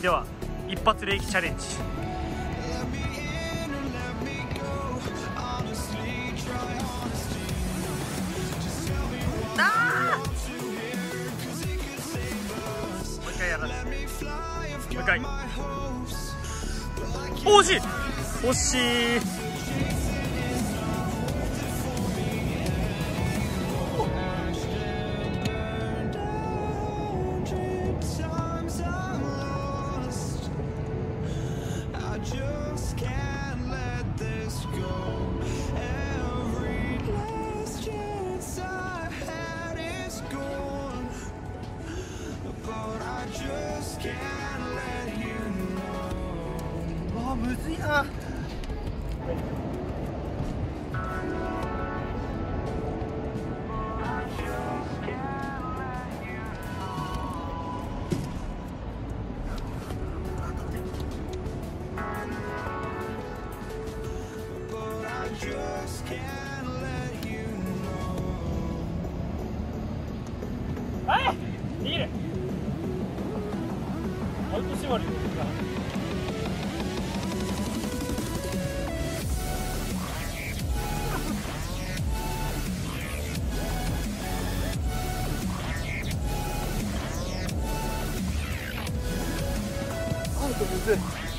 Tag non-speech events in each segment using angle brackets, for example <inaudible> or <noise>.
では一発冷気チャレンジ。あー！もう一回やらせて。もう一回。惜しい惜しい。はい逃げる。アウト絞りアウトむずい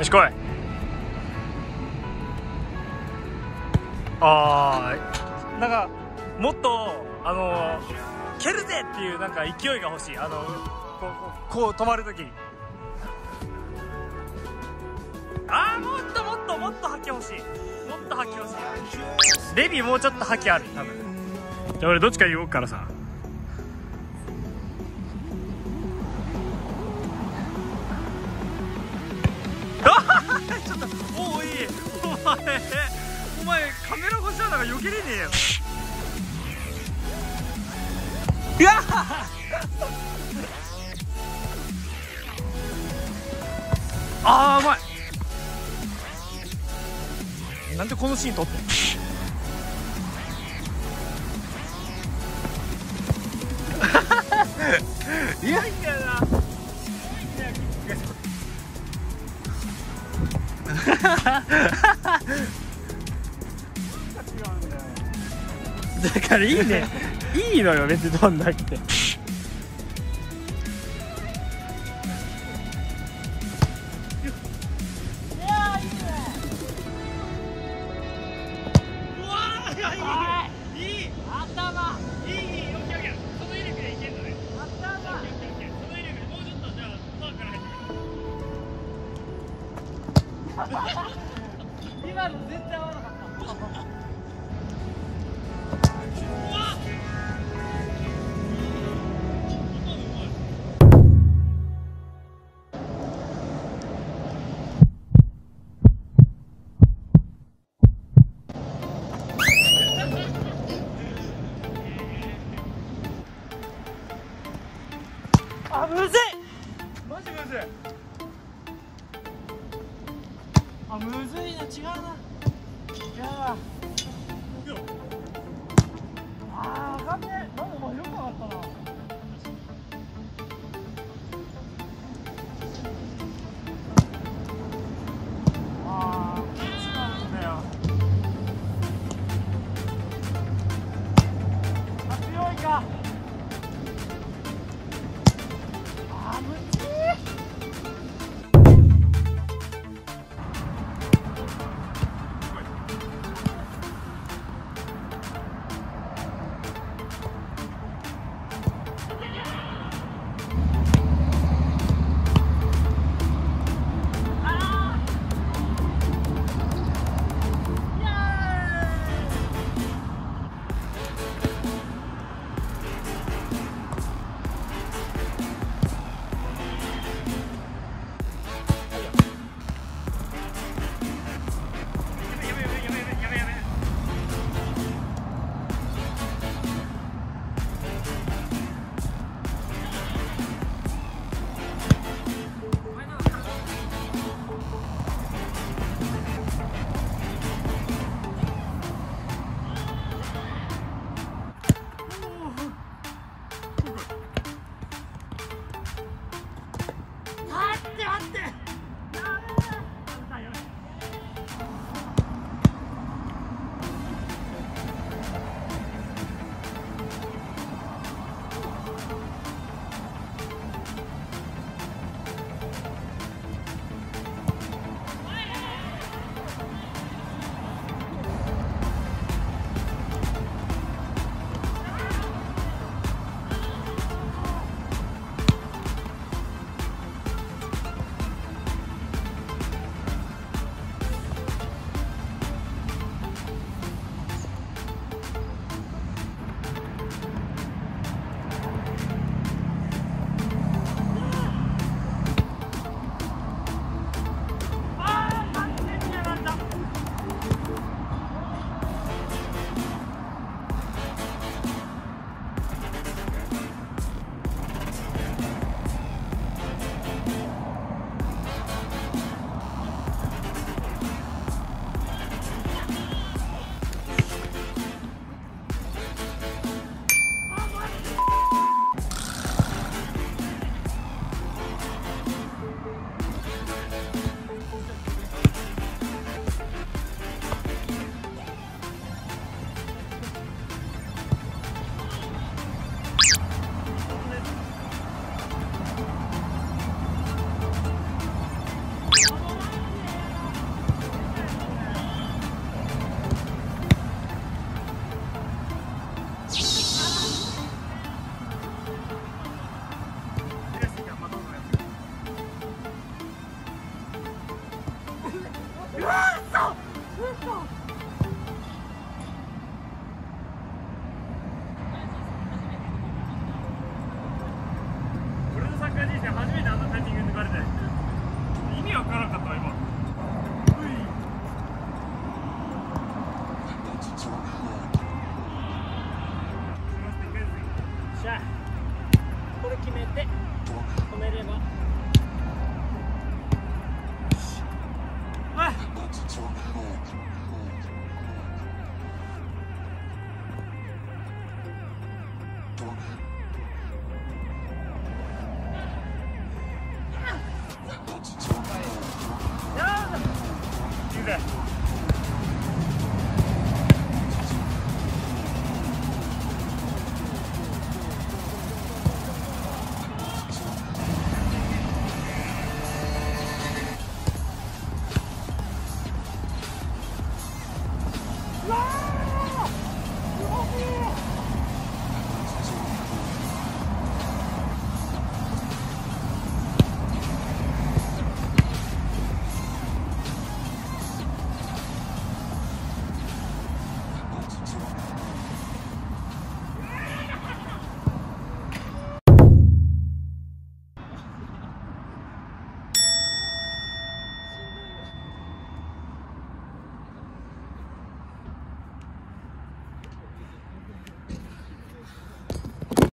よし来い。あーなんかもっとあの蹴るぜっていうなんか勢いが欲しい。あのこうこう止まるときに。あーもっともっともっと吐き欲しい。もっと吐き欲しい。レビーもうちょっと吐きある多分。じゃあ俺どっちか言おうからさ前お前カメラ越しなんだから避けれねえようわあーうまい。なんでこのシーン撮ってんのいやいやな <laughs> だからいいね。いいのよ別にどんなくて今の全然合わなかった。饿って